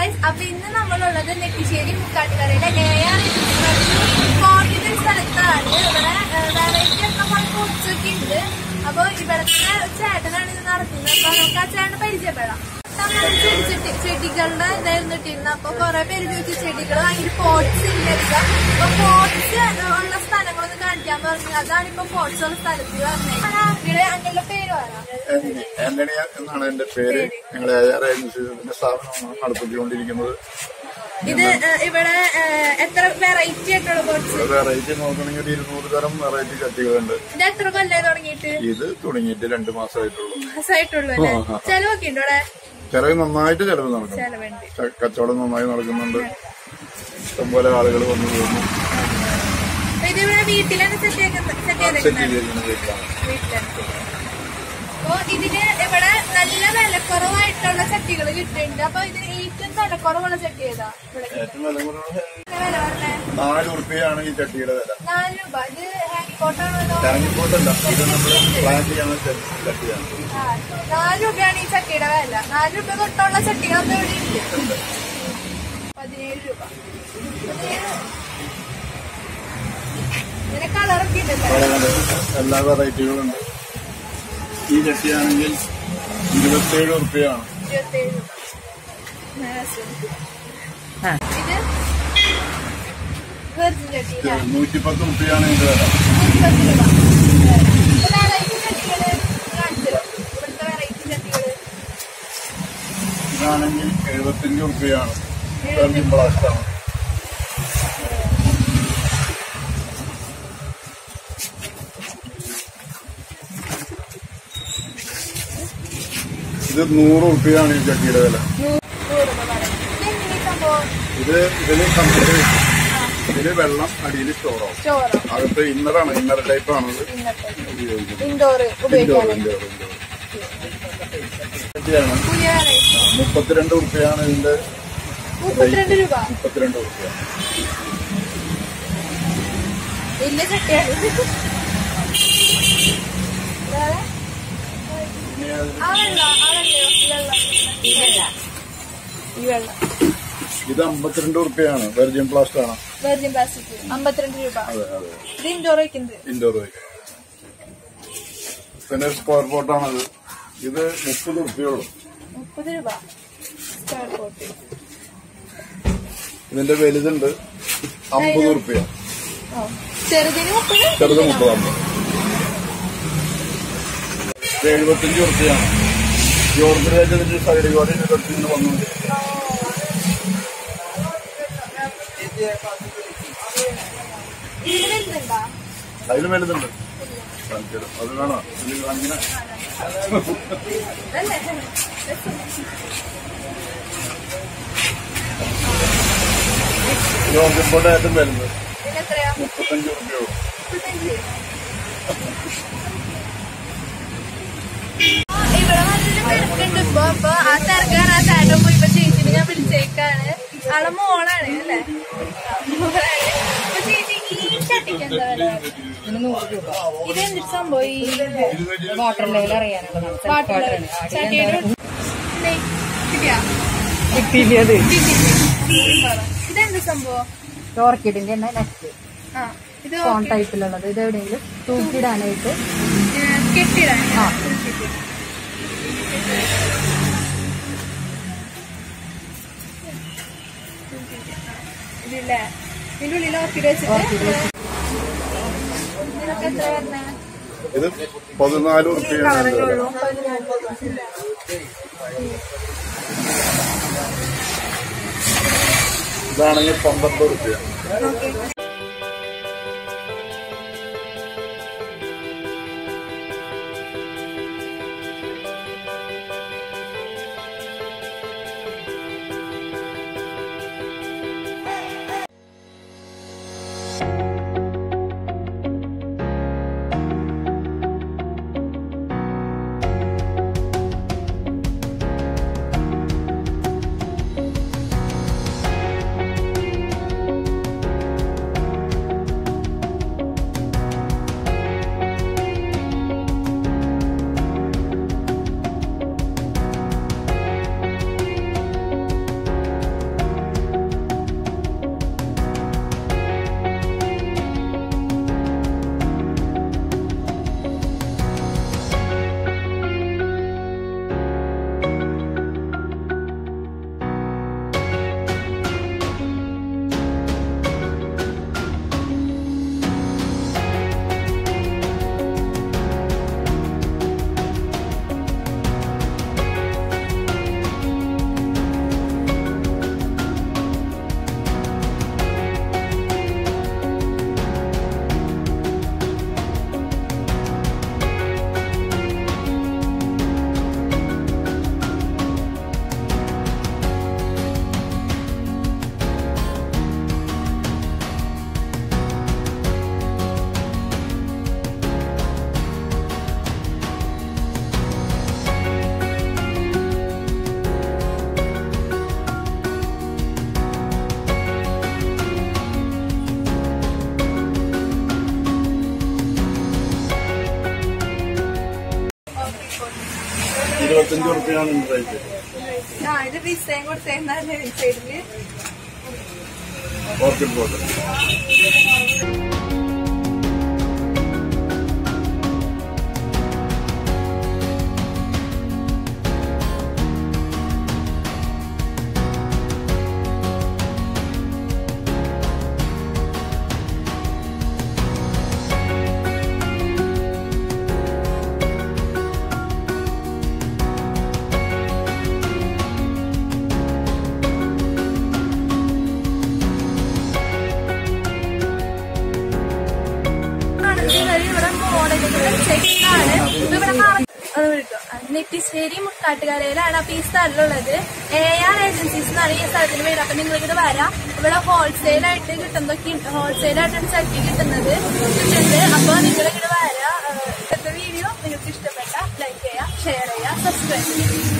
Guys അപ്പൊ ഇന്ന് നമ്മളുള്ളത് നെട്ടിശ്ശേരി മുക്കാട്ടുകരയിലെ എ ആർ കോർഡിന്റെ ഒരു സ്ഥലത്താണ്. ഇവിടെ വെറൈറ്റി ഒക്കെ കുറച്ച് ഉച്ചൊക്കെ ഉണ്ട്. അപ്പൊ ഇവിടുത്തെ ചേട്ടനാണ് ഇത് നടത്തുന്നത്. അപ്പൊ നമുക്ക് ആ ചേട്ടനെ പരിചയപ്പെടാം. ചെടി ചെടികളുടെ ഇതായിരുന്നു ഇട്ടിരുന്നത് അപ്പൊ കൊറേ പേര് ചോദിച്ചു ചെടികൾ ഭയങ്കര പോട്ട്സ് ഇല്ല? അപ്പൊ പോട്ട്സ് ഉള്ള കാണിക്കാൻ പറഞ്ഞു അതാണ് ഇപ്പൊ പോട്ട്സ് സ്ഥലത്ത് പറഞ്ഞത് അങ്ങനെ പേര് പറയാം ആന്റണി ആന്റണി എന്നാണ് എന്റെ പേര്. ഞങ്ങൾ ഏജൻസിന്റെ സ്ഥാപനമാണ് നടത്തിക്കൊണ്ടിരിക്കുന്നത്. ഇത് ഇവിടെ എത്ര വെറൈറ്റി ആയിട്ടുള്ള പോട്ട്സ് വെറൈറ്റി നോക്കണമെങ്കിൽ ഒരു ഇരുന്നൂറ് തരം വെറൈറ്റി ചട്ടികളുണ്ട് ഇത് എത്ര കൊല്ലായി തുടങ്ങിയിട്ട്? ഇത് തുടങ്ങിയിട്ട് രണ്ട് മാസമായിട്ടുള്ളൂ. മാസമായിട്ടുള്ളൂ ചെലവൊക്കെ ഉണ്ട് ഇവിടെ ചെലവ് നന്നായിട്ട് ചെലവ് നടക്കും. കച്ചവടം നന്നായി നടക്കുന്നുണ്ട്. ഇഷ്ടംപോലെ ആളുകൾ വന്നു പോകുന്നു. അപ്പൊ ഇത് ഇവിടെ വീട്ടിലാണ് സെറ്റ് ചെയ്തേക്കുന്നത് അപ്പൊ ഇതിന് ഇവിടെ നല്ല വിലക്കുറവായിട്ടുള്ള ചട്ടികൾ കിട്ടുന്നുണ്ട് അപ്പൊ ഇതിന് ഏറ്റവും വിലക്കുറവുള്ള ചട്ടി ഏതാ? വില പറഞ്ഞേ? നാല് ഉറുപ്പിയാണ് ഈ ചട്ടിയുടെ വില. നാല് രൂപ. ഇത് ഹാൻഡ് കോട്ടാണല്ലോ ടാങ്കിക്കോട്ടല്ല ഇത് നമ്മൾ പ്ലാൻ ചെയ്യാൻ ചട്ടിയാണ്. നാല് രൂപയാണ് ഈ ചട്ടിയുടെ വില. നാല് രൂപ തൊട്ടുള്ള ചട്ടികളൊക്കെ ഇവിടെ ഉണ്ട്. പതിനേഴ് രൂപ. എല്ലാ വെറൈറ്റികളുണ്ട്. ഈ ചട്ടിയാണെങ്കിൽ ഇരുപത്തേഴ് ഉറുപ്പിയാണ്? നൂറ്റിപ്പത്ത് ഉറുപ്പിയാണ് ഇതിന്റെ വില. നൂറ്റിപ്പത്ത് രൂപ. ഇപ്പൊ വെറൈറ്റി ചട്ടികൾ കാണിച്ചു തരാം. ഇവിടുത്തെ വെറൈറ്റി ചട്ടികൾ ഇതാണെങ്കിൽ എഴുപത്തഞ്ച് ഉറുപ്പിയാണ് വെർജിൻ പ്ലാസ്റ്റാണ് ഇത് നൂറ് റുപ്യാണ് ഈ ചട്ടിയുടെ വില. ഇത് ഇതിന് കമ്പ്യൂട്ടർ ഇതിൽ വെള്ളം അടിയിൽ ചോറോ? അകത്ത് ഇന്നറാണ് ഇന്നർ ടൈപ്പ് ആണ് ഉപയോഗിക്കുന്നത് ഇൻഡോർ ഇൻഡോർ ഇൻഡോർ മുപ്പത്തിരണ്ട് റുപ്യാണ് ഇതിന്റെ മുപ്പത്തിരണ്ട് ഉറുപ്പിയ വലിയ ചട്ടിയാണ് വേറെ? ഇനി അതിൽ ആ വെള്ളം ആ വെള്ളയോ ഈ വെള്ളം ഈ വെള്ളം ഈ വെള്ളം ഇത് അമ്പത്തിരണ്ട് റുപ്യാണ് വെർജിൻ പ്ലാസ്റ്റർ ആണ്. വെർജിൻ പ്ലാസ്റ്റിക് അമ്പത്തിരണ്ട് രൂപ. അതെ അതെ. ഇത് ഇൻഡോർ വയ്ക്കുന്നത് ഇൻഡോർ പിന്നെ സ്ക്വയർ ഫോട്ടാണത് ഇത് മുപ്പത് ഉറുപ്പിയോളും. മുപ്പത് രൂപ. സ്ക്വയർ ഫോട്ട് ഇതിന്റെ വലുതുണ്ട് അമ്പത് റുപ്യ ഓ ചെറുതിന് മുപ്പത് ചെറുത് മുപ്പത് അമ്പത്. എഴുപത്തിയഞ്ച് റുപ്യാണ് ജോർജ് ജോർജിലേക്ക് സൈഡ് വന്നുകൊണ്ടിരിക്കുന്നത് ഇതിന് വലുതുണ്ടോ. അത് ഇതിൽ അങ്ങനെ ഏറ്റവും വലുത്. മുപ്പത്തഞ്ച് തിരക്കുണ്ട് ഇപ്പൊ. അപ്പൊ ആ തിരക്കാണ് ആ ചേട്ടൻ പോയി ഇപ്പൊ ചേച്ചിനെ ഞാൻ വിളിച്ചേക്കാണ്. ആളെ മോളാണ് അല്ലേ? മോളാണ് ഈ വാട്ടർ ഓർക്കിഡിന്റെ തന്നെ നെറ്റ് ഇത് ഫോൺ ടൈപ്പിലുള്ളത് ഇത് എവിടെയെങ്കിലും തൂക്കിടാനായിട്ട് ഓർക്കിഡ് വെച്ച് ഇതിനൊക്കെ എത്ര വരണേ ഇത് പതിനാല് റുപ്യാണ്. ഇതാണെങ്കിൽ പന്ത്രണ്ട് ഉറുപ്പിയ ഓക്കെ ഉറുപ്പിയാണ് റേറ്റ് ആ ഇത് ഡിസൈൻ കൊടുത്തേന്നാണ് സൈഡിൽ ഓർക്കിഡ് ബോട്ട് നെറ്റിശ്ശേരി മുക്കാട്ടുകരയിലാണ് അപ്പൊ ഈ സ്ഥലമുള്ളത് എ ആർ ഏജൻസീസ് എന്നാണ് ഈ സ്ഥലത്തിന് പേര് അപ്പൊ നിങ്ങൾ ഇത് വരാം. ഇവിടെ ഹോൾസെയിലായിട്ട് കിട്ടുന്നതൊക്കെ ഹോൾസെയിൽ ചട്ടി കിട്ടുന്നത്. കിട്ടുന്നത് അപ്പൊ നിങ്ങൾ ഇങ്ങനെ വരാം. ഇന്നത്തെ വീഡിയോ നിങ്ങൾക്ക് ഇഷ്ടപ്പെട്ട ലൈക്ക് ചെയ്യുക ഷെയർ ചെയ്യുക സബ്സ്ക്രൈബ് ചെയ്യുക